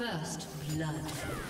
First blood.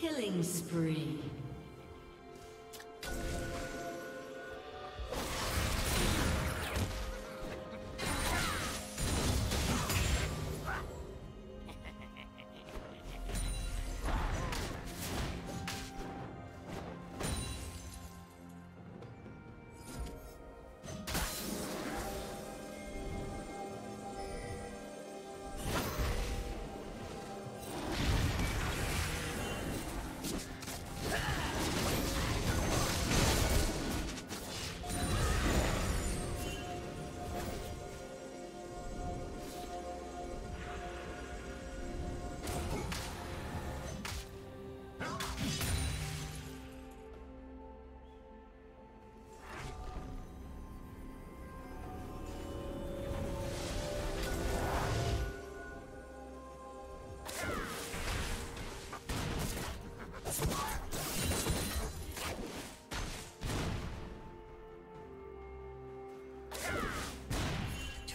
Killing spree.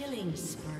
Killing spree.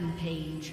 Rampage.